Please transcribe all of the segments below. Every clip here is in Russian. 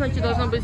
значит, должно быть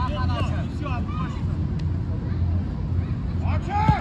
我不去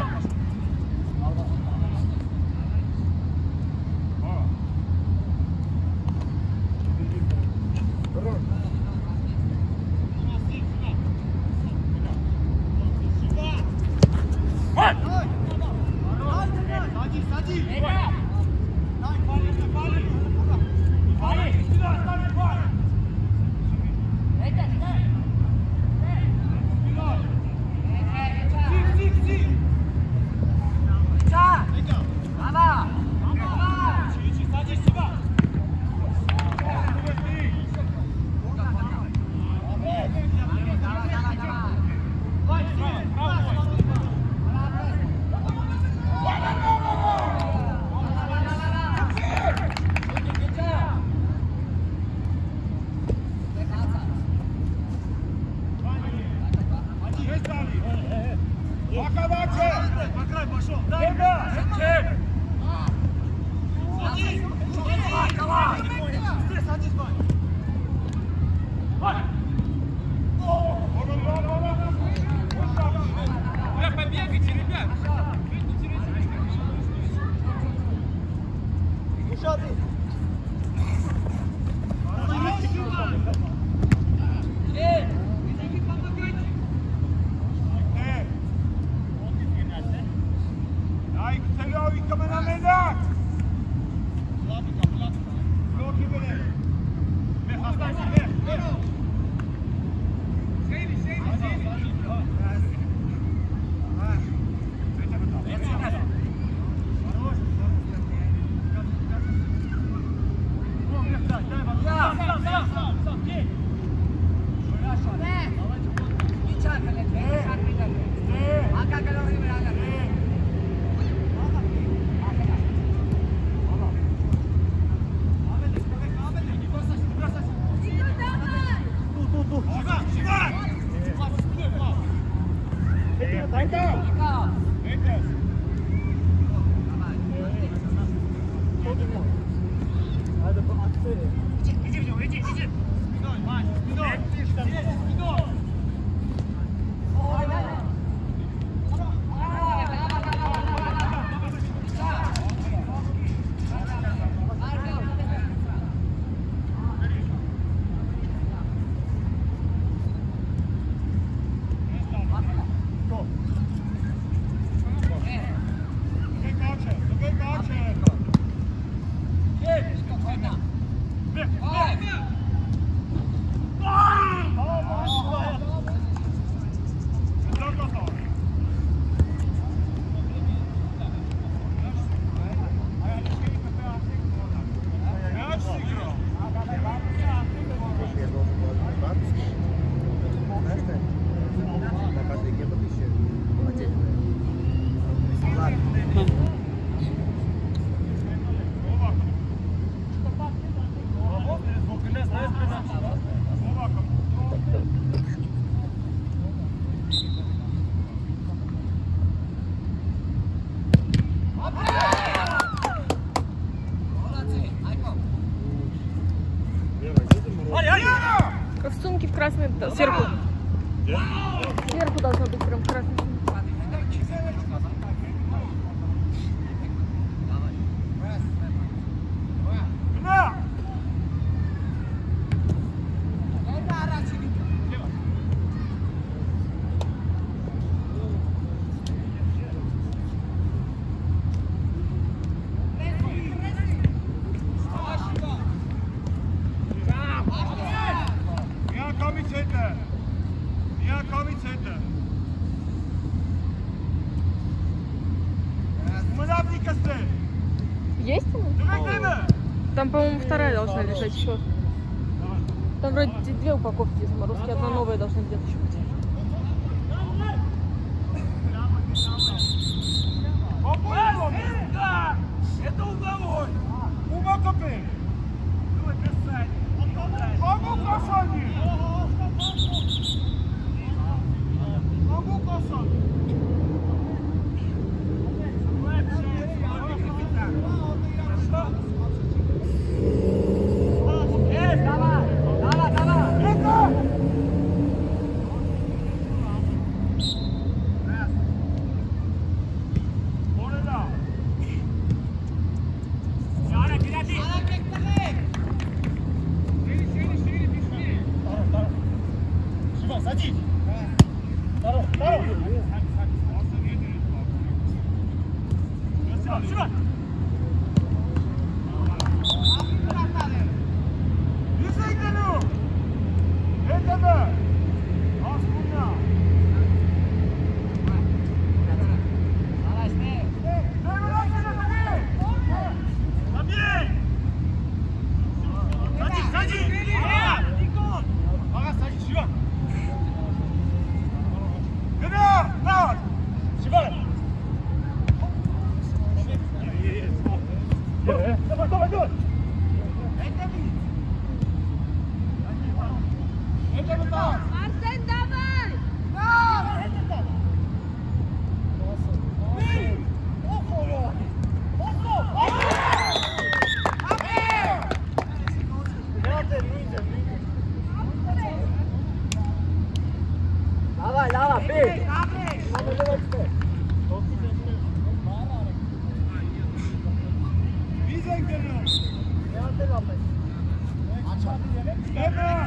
должна kaldı. Açmadı yere.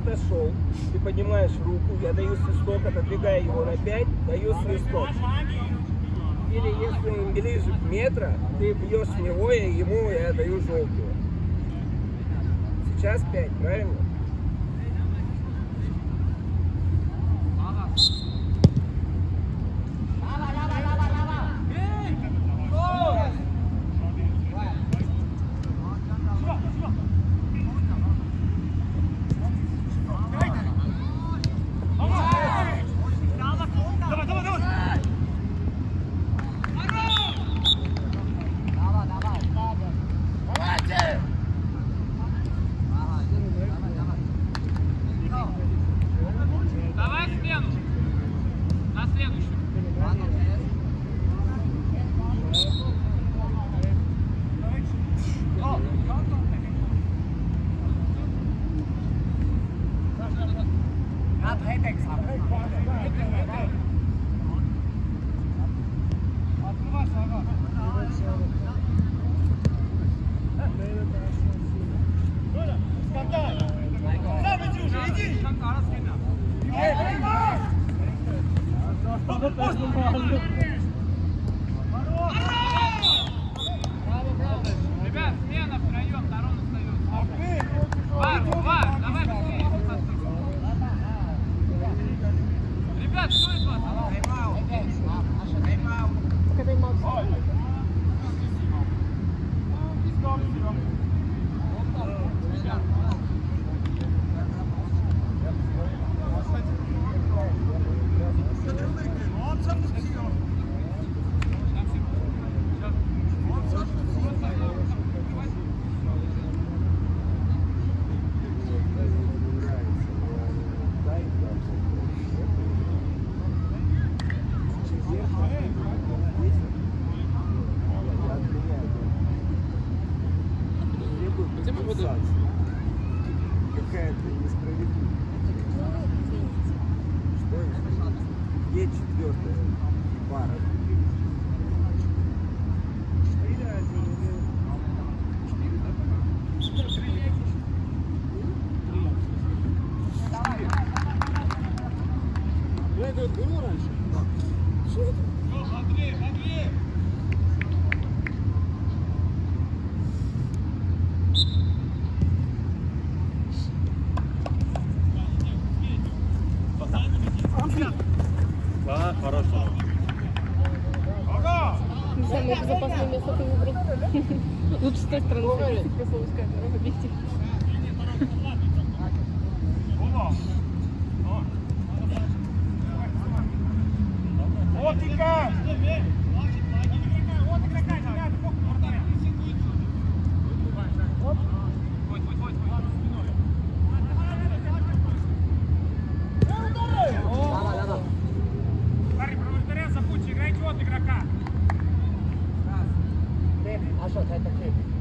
отошел, ты поднимаешь руку, я даю свисток, отодвигаю его на 5, даю свисток. Или если он ближе к метра, ты бьешь в него, и ему я даю желтую. Сейчас 5, правильно? ส่วนไ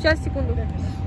já é segundo.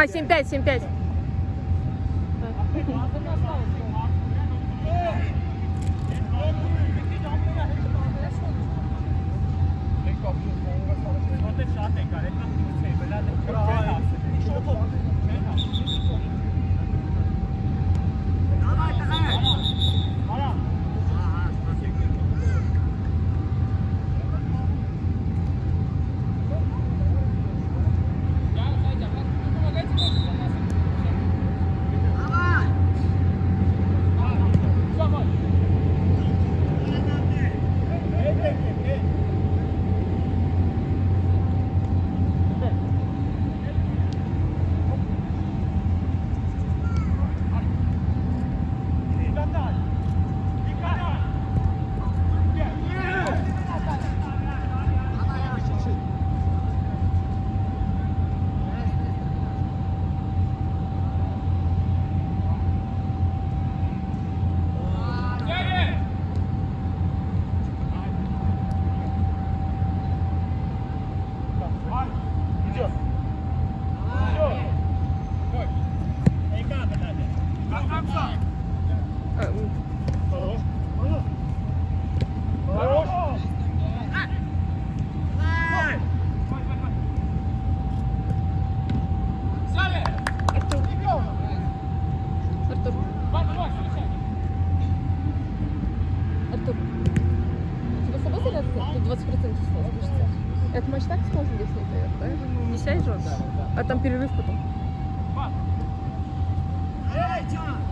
А, 7-5, 7-5. сядь же. А там перерыв потом. Эй, Тёма!